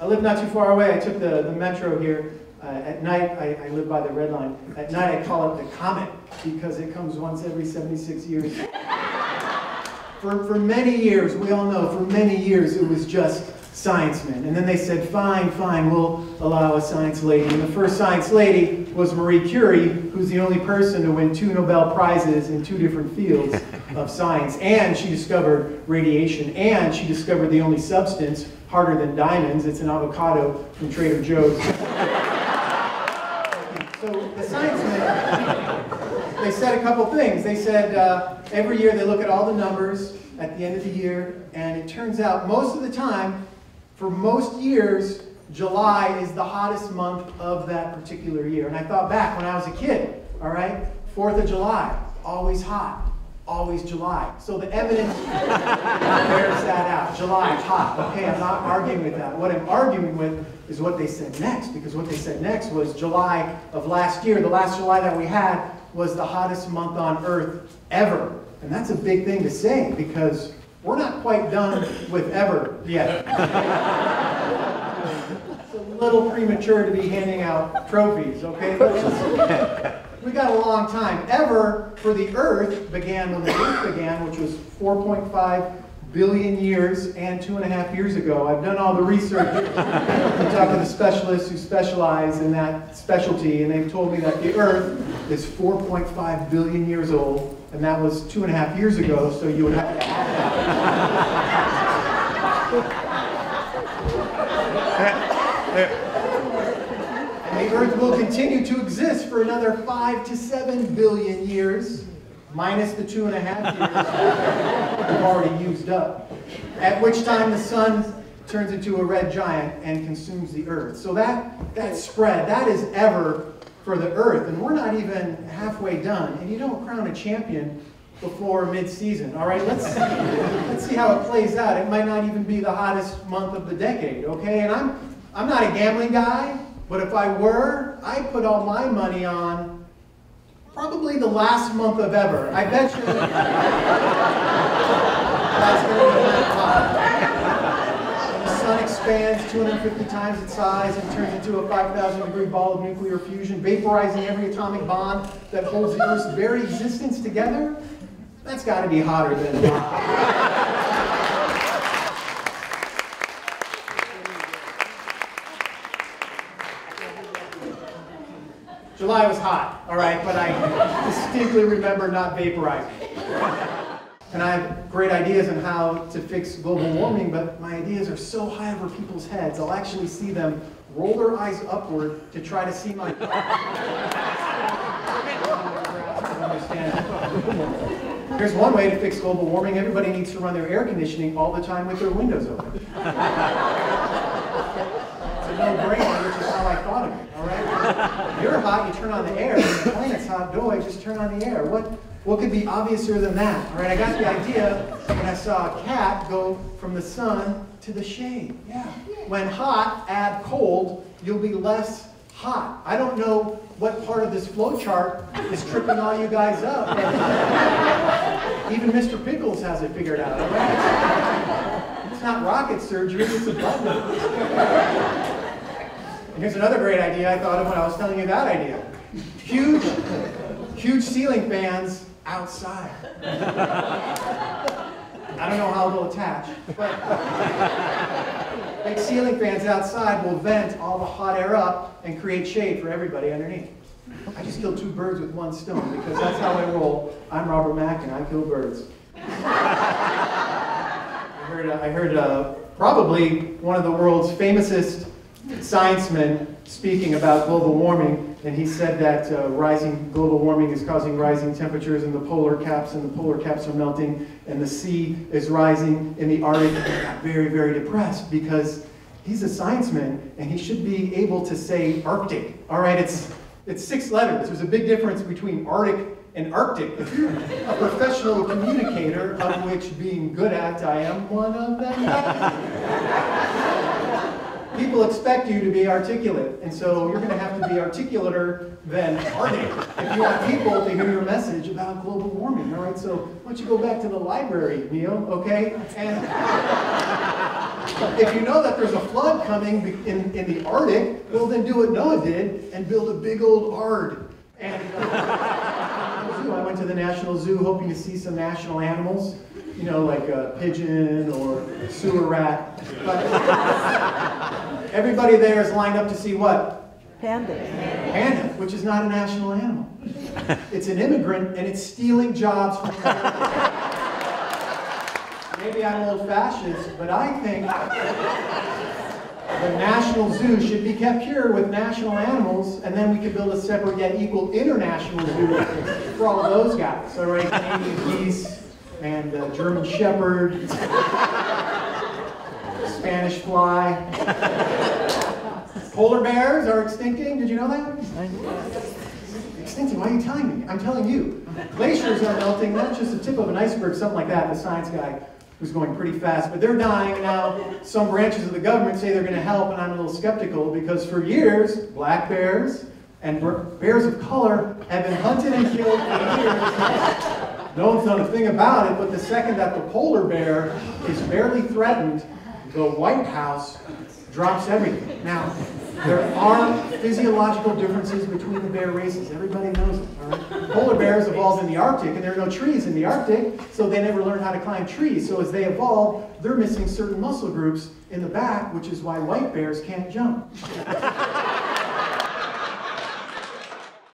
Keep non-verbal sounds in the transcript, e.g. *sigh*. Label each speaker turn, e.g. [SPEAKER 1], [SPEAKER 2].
[SPEAKER 1] I live not too far away. I took the, the metro here. Uh, at night, I, I live by the red line. At night, I call it the comet because it comes once every 76 years. *laughs* for, for many years, we all know, for many years, it was just science men. And then they said, fine, fine, we'll allow a science lady. And the first science lady was Marie Curie, who's the only person to win two Nobel Prizes in two different fields *laughs* of science. And she discovered radiation. And she discovered the only substance harder than diamonds. It's an avocado from Trader Joe's. so the science men, they said a couple things. They said uh, every year they look at all the numbers at the end of the year, and it turns out most of the time for most years, July is the hottest month of that particular year. And I thought back when I was a kid, all right? 4th of July, always hot, always July. So the evidence *laughs* bears that out. July, hot. Okay, I'm not arguing with that. What I'm arguing with is what they said next, because what they said next was July of last year. The last July that we had was the hottest month on earth ever. And that's a big thing to say because we're not quite done with ever yet. *laughs* it's a little premature to be handing out trophies, okay? *laughs* we got a long time. Ever for the Earth began when the Earth began, which was 4.5 billion years and two and a half years ago. I've done all the research. I talked to the specialists who specialize in that specialty, and they've told me that the Earth is 4.5 billion years old and that was two and a half years ago, so you would have to add that. *laughs* the Earth will continue to exist for another five to seven billion years, minus the two and a half years we've already used up, at which time the sun turns into a red giant and consumes the Earth. So that, that spread, that is ever for the earth, and we're not even halfway done. And you don't crown a champion before mid-season. All right, let's let's see how it plays out. It might not even be the hottest month of the decade. Okay, and I'm I'm not a gambling guy, but if I were, I'd put all my money on probably the last month of ever. I bet you *laughs* that's going to be that hot sun expands 250 times its size and turns into a 5,000 degree ball of nuclear fusion, vaporizing every atomic bond that holds the Earth's very existence together, that's got to be hotter than July was hot, all right, but I distinctly remember not vaporizing. And I have great ideas on how to fix global warming, but my ideas are so high over people's heads, I'll actually see them roll their eyes upward to try to see my... *laughs* Here's one way to fix global warming. Everybody needs to run their air conditioning all the time with their windows open. *laughs* it's a no-brainer, which is how I thought of it, all right? If you're hot, you turn on the air. If the planet's hot, boy, just turn on the air. What, what could be obviouser than that? All right, I got the idea when I saw a cat go from the sun to the shade. Yeah. When hot, add cold, you'll be less hot. I don't know what part of this flow chart is tripping all you guys up. Even Mr. Pickles has it figured out. It's not rocket surgery, it's a button. And here's another great idea I thought of when I was telling you that idea. Huge, huge ceiling fans outside. I don't know how they'll attach, but big ceiling fans outside will vent all the hot air up and create shade for everybody underneath. I just killed two birds with one stone because that's how I roll. I'm Robert Mac and I kill birds. I heard, uh, I heard uh, probably one of the world's famousest science men speaking about global warming and he said that uh, rising global warming is causing rising temperatures in the polar caps, and the polar caps are melting, and the sea is rising in the Arctic. And got very, very depressed because he's a scienceman, and he should be able to say Arctic. All right, it's, it's six letters. There's a big difference between Arctic and Arctic. If *laughs* you're a professional communicator, of which being good at I am one of them *laughs* people expect you to be articulate, and so you're going to have to be articulater than Arctic if you want people to hear your message about global warming. All right, so why don't you go back to the library, Neil? Okay, and if you know that there's a flood coming in, in the Arctic, well then do what Noah did and build a big old ard. And uh, went to the National Zoo hoping to see some national animals, you know, like a pigeon or sewer rat. But *laughs* everybody there is lined up to see what?
[SPEAKER 2] Panda.
[SPEAKER 1] Panda, which is not a national animal. It's an immigrant and it's stealing jobs from Maybe I'm old fashioned, but I think the National Zoo should be kept pure with national animals and then we could build a separate yet equal international zoo for all of those guys. All right, Canadian geese and uh, German shepherd, Spanish fly. Polar bears are extincting. Did you know that? Extincting? Why are you telling me? I'm telling you. Glaciers are melting. That's just the tip of an iceberg, something like that. The science guy was going pretty fast, but they're dying now. Some branches of the government say they're going to help, and I'm a little skeptical because for years, black bears and bears of color have been hunted and killed for years. No one's done a thing about it, but the second that the polar bear is barely threatened, the White House drops everything. Now, there are physiological differences between the bear races. Everybody knows it. Polar bears evolved in the Arctic, and there are no trees in the Arctic, so they never learned how to climb trees. So as they evolve, they're missing certain muscle groups in the back, which is why white bears can't jump. *laughs*